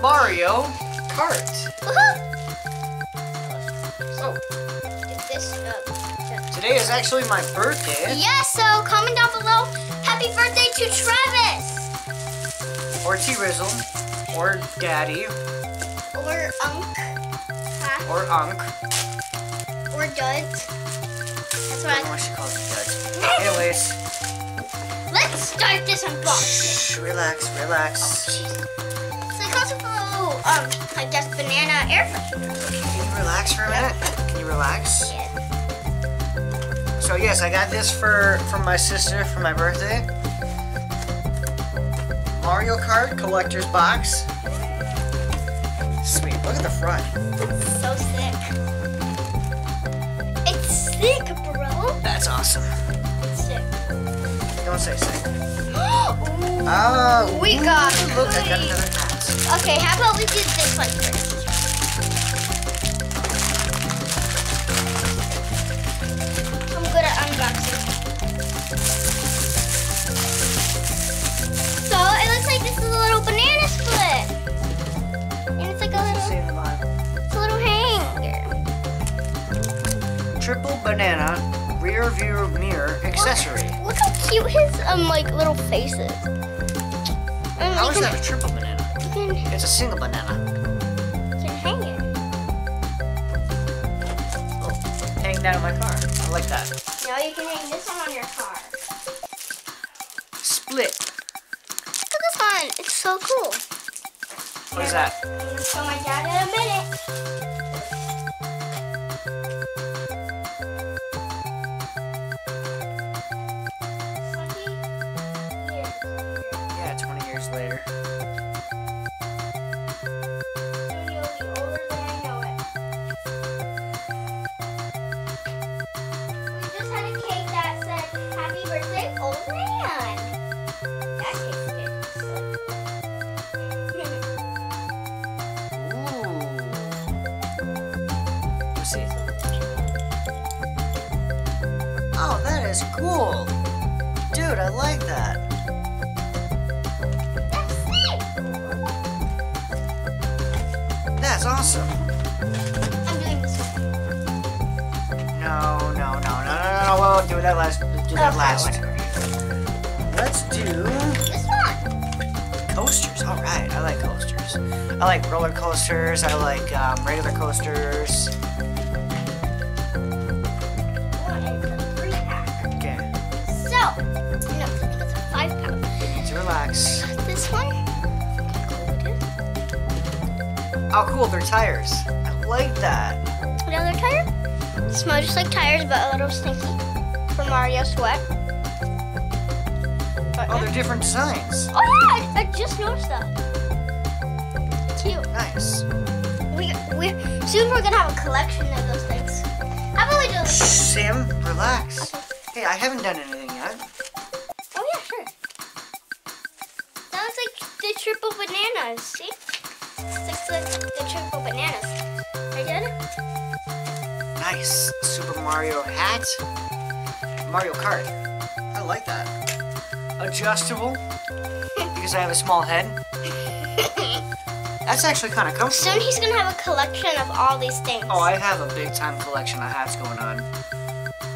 Mario. Uh-huh. So, Kart. Oh, Get this up. today is actually my birthday. Yeah, so comment down below. Happy birthday to Travis. Or T Rizzle. Or Daddy. Or Unk. Huh? Or Unk. Or Duds. That's I don't know what what she calls it, Dad. I... Anyways, Let's start this unboxing. shh, relax, relax. Oh, jeez. Um, I guess banana air freshener. Can you relax for a minute? Can you relax? Yeah. So yes, I got this for from my sister for my birthday. Mario Kart collector's box. Sweet. Look at the front. So sick. It's sick, bro. That's awesome. It's sick. Don't say sick. Oh, We got look, I got another hat. Okay, how about we do this one first? I'm good at unboxing. So it looks like this is a little banana split. And it's like a little, Say the bottom. it's a little hanger. Triple banana rear view mirror accessory. Look how cute his um like little face is. And How can, that a triple banana? You can, It's a single banana. can hang it. Oh, hang that in my car. I like that. Now you can hang this one on your car. Split. Look at this one. It's so cool. What is that? I'm show my dad in a minute. Is cool. Dude, I like that. That's awesome. I'm doing this one. No, no, no, no, no, no, no. We'll do that last. Do that Okay, last. whatever. Let's do This one. coasters. All right, I like coasters. I like roller coasters. I like um, regular coasters. Oh, cool, they're tires. I like that. Another tire. Smell just like tires, but a little stinky. from Mario Sweat. Oh, they're uh, different designs. Oh yeah, I, I just noticed that. Cute. Nice. We we soon we're gonna have a collection of those things. How about we do Shh, this? Sam, relax. Hey, I haven't done anything yet. Oh yeah, sure. That was like the triple bananas. See? The, triple bananas. Are you done? Nice. Super Mario hat. Mario Kart. I like that. Adjustable. because I have a small head. That's actually kind of comfortable. Soon he's gonna have a collection of all these things. Oh, I have a big time collection of hats going on.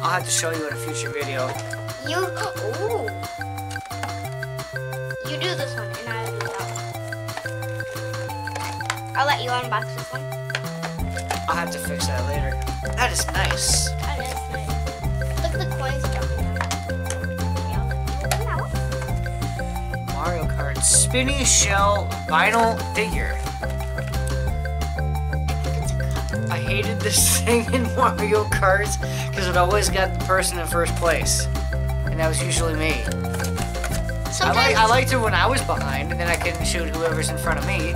I'll have to show you in a future video. You ooh. You do this one and I'll do that one. I'll let you unbox this one. I'll have to fix that later. That is nice. That is nice. Look at the coins jumping out. Yeah, look at that one. Mario Kart spinny shell vinyl figure. I think it's a cup. I hated this thing in Mario Kart because it always got the person in first place. And that was usually me. I, Sometimes like, I liked it when I was behind, and then I couldn't shoot whoever's in front of me.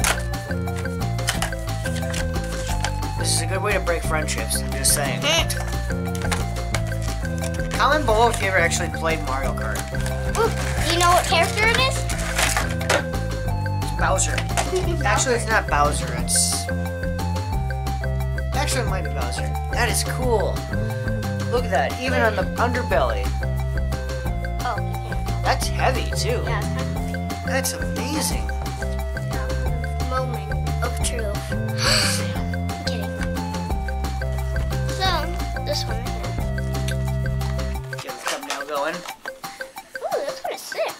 This is a good way to break friendships, I'm just saying. Eh. Comment below if you ever actually played Mario Kart. Ooh, do you know what character it is? Bowser. Actually, it's not Bowser, it's... Actually, it might be Bowser. That is cool. Look at that, even on the underbelly. Oh. That's heavy, too. Yeah, it's That's amazing. Going. Ooh, that's kind of sick.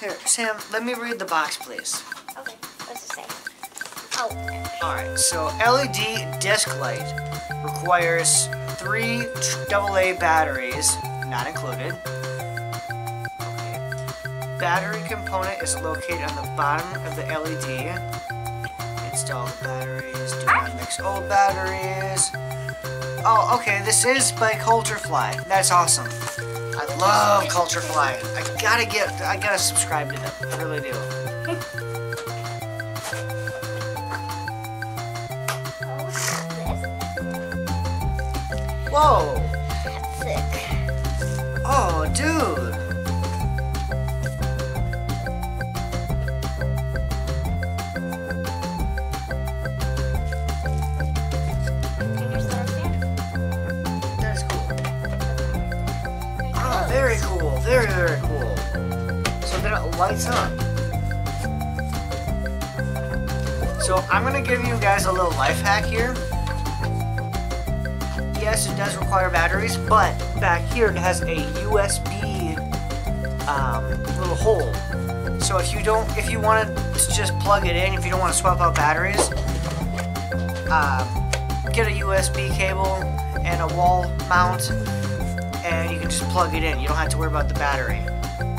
Here, Sam, let me read the box, please. Okay, what's it say? Oh, Alright, so LED desk light requires three AA batteries, not included. Okay. Battery component is located on the bottom of the LED. Install the batteries, do not mix old batteries. Oh, okay, this is by Culturefly. That's awesome. I love Culturefly. I gotta get, I gotta subscribe to them. I really do. Whoa! that's sick. Oh, dude! Very. Very, cool. So then it lights up. So I'm gonna give you guys a little life hack here. Yes, it does require batteries, but back here it has a USB um, little hole. So if you don't, if you want to just plug it in, if you don't want to swap out batteries, um, get a USB cable and a wall mount, and you can just plug it in. You don't have to worry about the battery.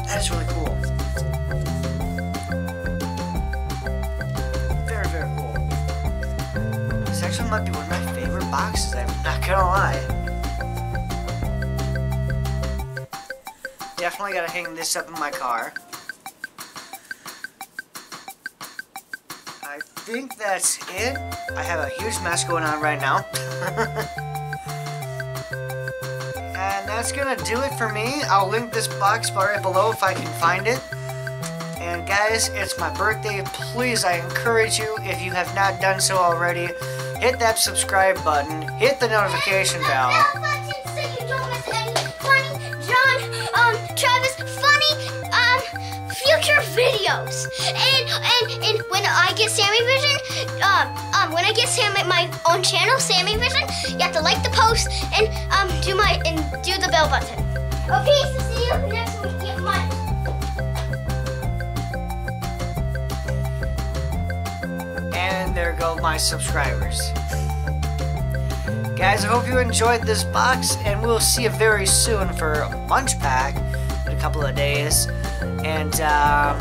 That's really cool. Very, very cool. This actually might be one of my favorite boxes. I'm not gonna lie. Definitely gotta hang this up in my car. I think that's it. I have a huge mess going on right now. and that's gonna do it for me. I'll link this box right below if I can find it. And guys, it's my birthday. Please, I encourage you, if you have not done so already, hit that subscribe button, hit the notification bell. Bell button so you don't miss any funny John, um, Travis funny, um, future videos. And and and when I get Sammy Vision, um, um, when I get Sammy my own channel, Sammy Vision, you have to like the post and um do my and do the bell button. Okay, so see you next week. Get money. And there go my subscribers. Guys, I hope you enjoyed this box, and we'll see you very soon for Munch Pack in a couple of days. And, um,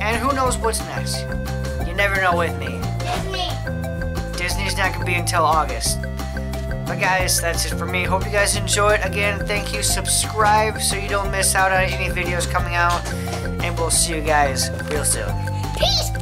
and who knows what's next? Never know with me. Disney. Disney's not gonna be until August. But guys, that's it for me. Hope you guys enjoyed. Again, thank you. Subscribe so you don't miss out on any videos coming out. And we'll see you guys real soon. Peace.